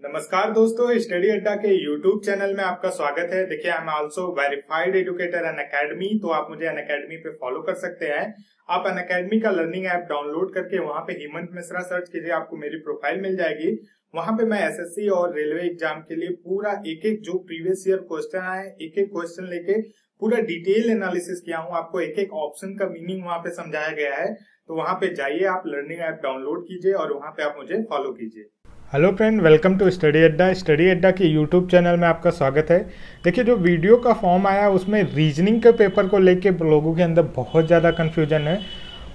नमस्कार दोस्तों, स्टडी अड्डा के YouTube चैनल में आपका स्वागत है। देखिए I am also verified educator Unacademy तो आप मुझे अन अकेडमी पे फॉलो कर सकते हैं। आप अन अकेडमी का लर्निंग ऐप डाउनलोड करके वहाँ पे हेमंत मिश्रा सर्च कीजिए, आपको मेरी प्रोफ़ाइल मिल जाएगी। वहाँ पे मैं एसएससी और रेलवे एग्ज़ाम के लिए पूरा एक एक जो प्रीवियस ईयर क्वेश्चन आए एक एक क्वेश्चन लेके पूरा डिटेल एनालिसिस किया हूँ। आपको एक एक ऑप्शन का मीनिंग वहाँ पे समझाया गया है। तो वहाँ पे जाइए, आप लर्निंग ऐप डाउनलोड कीजिए और वहाँ पे आप मुझे फॉलो कीजिए। Hello friend, welcome to study Adda. Study Adda के यूट्यूब चैनल में आपका स्वागत है। देखिए, जो वीडियो का फॉर्म आया, उसमें रीजनिंग के पेपर को लेके लोगों के अंदर बहुत ज़्यादा कन्फ्यूज़न है।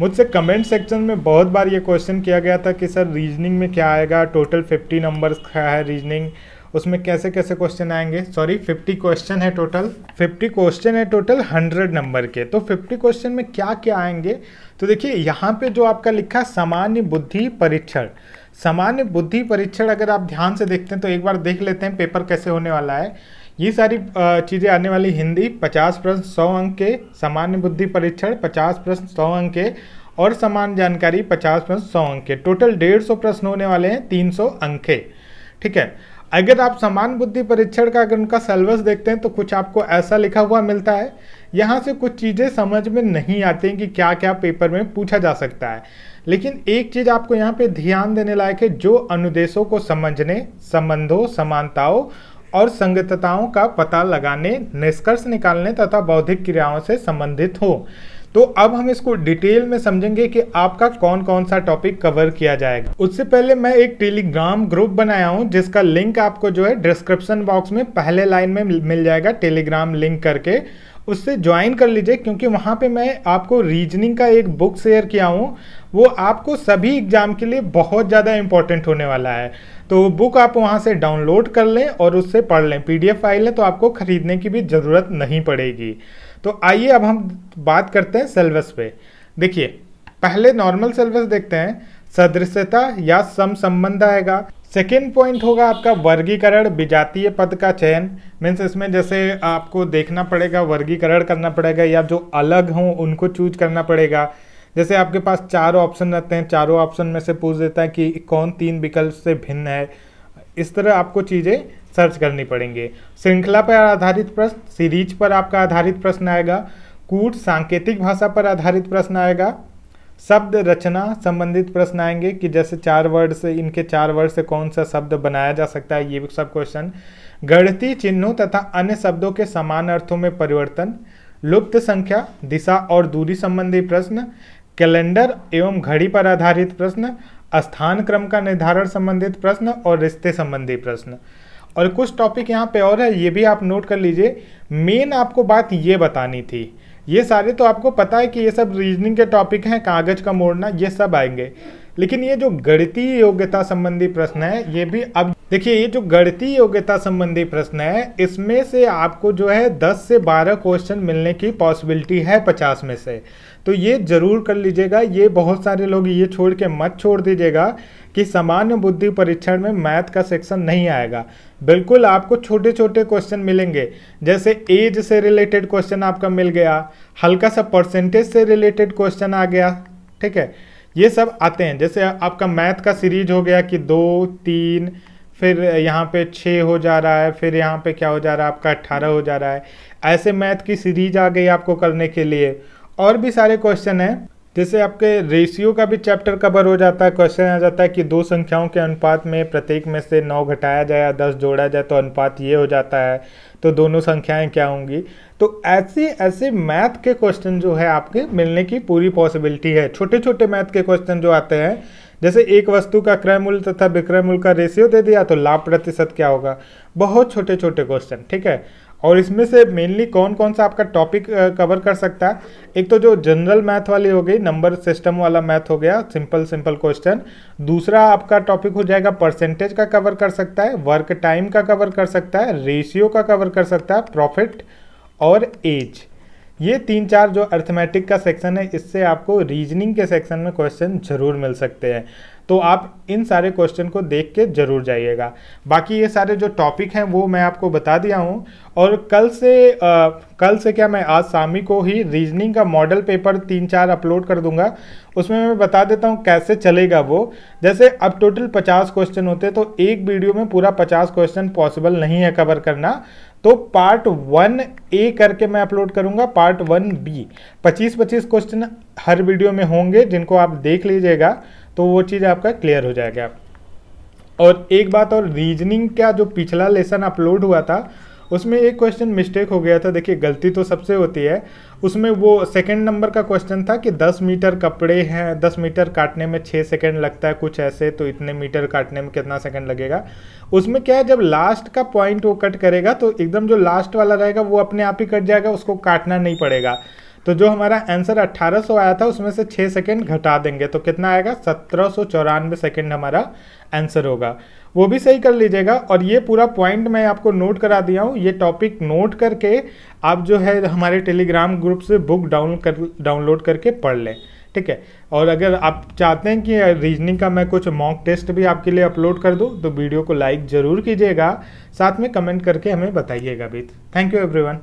मुझसे कमेंट सेक्शन में बहुत बार ये क्वेश्चन किया गया था कि, सर रीजनिंग में क्या आएगा? टोटल फिफ्टी नंबर्स का है रीजनिंग उसमें कैसे कैसे क्वेश्चन आएँगे? सॉरी फिफ्टी क्वेश्चन है टोटल फिफ्टी क्वेश्चन है टोटल हंड्रेड नंबर के। तो फिफ्टी क्वेश्चन में क्या क्या आएँगे? तो देखिए, यहाँ पे जो आपका लिखा सामान्य बुद्धि परीक्षण। सामान्य बुद्धि परीक्षण अगर आप ध्यान से देखते हैं तो एक बार देख लेते हैं पेपर कैसे होने वाला है। ये सारी चीज़ें आने वाली हिंदी 50 प्रश्न 100 अंक के सामान्य बुद्धि परीक्षण 50 प्रश्न 100 अंक के और समान जानकारी 50 प्रश्न 100 अंक। के टोटल 150 प्रश्न होने वाले हैं 300 अंक। के ठीक है? अगर आप समान बुद्धि परीक्षण का अगर उनका सिलेबस देखते हैं तो कुछ आपको ऐसा लिखा हुआ मिलता है। यहाँ से कुछ चीज़ें समझ में नहीं आती कि क्या क्या पेपर में पूछा जा सकता है। लेकिन एक चीज़ आपको यहाँ पे ध्यान देने लायक है, जो अनुदेशों को समझने, संबंधों, समानताओं और संगतताओं का पता लगाने, निष्कर्ष निकालने तथा बौद्धिक क्रियाओं से संबंधित हो। तो अब हम इसको डिटेल में समझेंगे कि आपका कौन कौन सा टॉपिक कवर किया जाएगा। उससे पहले मैं एक टेलीग्राम ग्रुप बनाया हूँ, जिसका लिंक आपको जो है डिस्क्रिप्शन बॉक्स में पहले लाइन में मिल जाएगा, टेलीग्राम लिंक करके। उससे ज्वाइन कर लीजिए, क्योंकि वहाँ पे मैं आपको रीजनिंग का एक बुक शेयर किया हूँ, वो आपको सभी एग्ज़ाम के लिए बहुत ज़्यादा इंपॉर्टेंट होने वाला है। तो वो बुक आप वहाँ से डाउनलोड कर लें और उससे पढ़ लें। पीडीएफ फ़ाइल है तो आपको खरीदने की भी ज़रूरत नहीं पड़ेगी। तो आइए अब हम बात करते हैं सेलेबस पे। देखिए, पहले नॉर्मल सेलेबस देखते हैं। सदृशता या सम संबंध आएगा। सेकेंड पॉइंट होगा आपका वर्गीकरण, विजातीय पद का चयन। मीन्स इसमें जैसे आपको देखना पड़ेगा, वर्गीकरण करना पड़ेगा या जो अलग हों, उनको चूज़ करना पड़ेगा। जैसे आपके पास चार ऑप्शन रहते हैं, चारों ऑप्शन में से पूछ देता है कि कौन तीन विकल्प से भिन्न है। इस तरह आपको चीज़ें सर्च करनी पड़ेंगे। श्रृंखला पर आधारित प्रश्न सीरीज़ पर आपका आधारित प्रश्न आएगा। कूट सांकेतिक भाषा पर आधारित प्रश्न आएगा। शब्द रचना संबंधित प्रश्न आएँगे कि जैसे चार वर्ड से, इनके चार वर्ड से कौन सा शब्द बनाया जा सकता है, ये भी सब क्वेश्चन गणती चिन्हों तथा अन्य शब्दों के समान अर्थों में परिवर्तन. लुप्त संख्या, दिशा और दूरी संबंधी प्रश्न. कैलेंडर एवं घड़ी पर आधारित प्रश्न. स्थान क्रम का निर्धारण संबंधित प्रश्न और रिश्ते संबंधी प्रश्न. और कुछ टॉपिक यहाँ पे और है, ये भी आप नोट कर लीजिए. मेन आपको बात ये बतानी थी. ये सारे तो आपको पता है कि ये सब रीजनिंग के टॉपिक हैं, कागज़ का मोड़ना, ये सब आएँगे। लेकिन ये जो गणितीय योग्यता संबंधी प्रश्न है, ये भी अब देखिए, ये जो गणितीय योग्यता संबंधी प्रश्न है, इसमें से आपको जो है 10 से 12 क्वेश्चन मिलने की पॉसिबिलिटी है 50 में से। तो ये ज़रूर कर लीजिएगा। ये बहुत सारे लोग ये छोड़ के मत छोड़ दीजिएगा कि सामान्य बुद्धि परीक्षण में मैथ का सेक्शन नहीं आएगा। बिल्कुल आपको छोटे छोटे क्वेश्चन मिलेंगे। जैसे एज से रिलेटेड क्वेश्चन आपका मिल गया, हल्का सा परसेंटेज से रिलेटेड क्वेश्चन आ गया, ठीक है? ये सब आते हैं। जैसे आपका मैथ का सीरीज़ हो गया कि दो, तीन फिर यहाँ पे छः हो जा रहा है, फिर यहाँ पे क्या हो जा रहा है, आपका अट्ठारह हो जा रहा है। ऐसे मैथ की सीरीज़ आ गई आपको करने के लिए। और भी सारे क्वेश्चन हैं। जैसे आपके रेशियो का भी चैप्टर कवर हो जाता है क्वेश्चन आ जाता है कि दो संख्याओं के अनुपात में प्रत्येक में से नौ घटाया जाए या दस जोड़ा जाए तो अनुपात ये हो जाता है। तो दोनों संख्याएँ क्या होंगी? तो ऐसे ऐसे मैथ के क्वेश्चन जो है, आपके मिलने की पूरी पॉसिबिलिटी है। छोटे छोटे मैथ के क्वेश्चन जो आते हैं जैसे एक वस्तु का क्रय मूल्य तथा विक्रय मूल्य का रेशियो दे दिया तो लाभ प्रतिशत क्या होगा? बहुत छोटे छोटे क्वेश्चन ठीक है? और इसमें से मेनली कौन कौन सा आपका टॉपिक कवर कर सकता है? एक तो जो जनरल मैथ वाली हो गई नंबर सिस्टम वाला मैथ हो गया सिंपल सिंपल क्वेश्चन दूसरा आपका टॉपिक हो जाएगा परसेंटेज का कवर कर सकता है वर्क टाइम का कवर कर सकता है रेशियो का कवर कर सकता है प्रॉफिट और एज ये तीन चार जो अर्थमेटिक का सेक्शन है इससे आपको रीजनिंग के सेक्शन में क्वेश्चन ज़रूर मिल सकते हैं। तो आप इन सारे क्वेश्चन को देख के ज़रूर जाइएगा। बाकी ये सारे जो टॉपिक हैं वो मैं आपको बता दिया हूँ। और कल से आ, कल से क्या मैं आज शामी को ही रीजनिंग का मॉडल पेपर तीन चार अपलोड कर दूँगा। उसमें मैं बता देता हूँ कैसे चलेगा वो। जैसे अब टोटल पचास क्वेश्चन होते तो एक वीडियो में पूरा पचास क्वेश्चन पॉसिबल नहीं है कवर करना। तो पार्ट वन ए करके मैं अपलोड करूँगा पार्ट वन बी पच्चीस पच्चीस क्वेश्चन हर वीडियो में होंगे, जिनको आप देख लीजिएगा तो वो चीज़ आपका क्लियर हो जाएगा। और एक बात और रीजनिंग का जो पिछला लेसन अपलोड हुआ था उसमें एक क्वेश्चन मिस्टेक हो गया था, देखिए गलती तो सबसे होती है। उसमें वो सेकंड नंबर का क्वेश्चन था कि 10 मीटर कपड़े हैं 10 मीटर काटने में 6 सेकंड लगता है कुछ ऐसे तो इतने मीटर काटने में कितना सेकंड लगेगा? उसमें क्या है, जब लास्ट का पॉइंट वो कट करेगा तो एकदम जो लास्ट वाला रहेगा, वो अपने आप ही कट जाएगा, उसको काटना नहीं पड़ेगा। तो जो हमारा आंसर 1800 आया था, उसमें से 6 सेकंड घटा देंगे। तो कितना आएगा? सत्रह सेकंड हमारा आंसर होगा। वो भी सही कर लीजिएगा। और ये पूरा पॉइंट मैं आपको नोट करा दिया हूँ। ये टॉपिक नोट करके आप जो है हमारे टेलीग्राम ग्रुप से बुक डाउन कर डाउनलोड करके पढ़ लें। ठीक है? और अगर आप चाहते हैं कि रीजनिंग का मैं कुछ मॉक टेस्ट भी आपके लिए अपलोड कर दूँ तो वीडियो को लाइक ज़रूर कीजिएगा। साथ में कमेंट करके हमें बताइएगा भी। Thank you everyone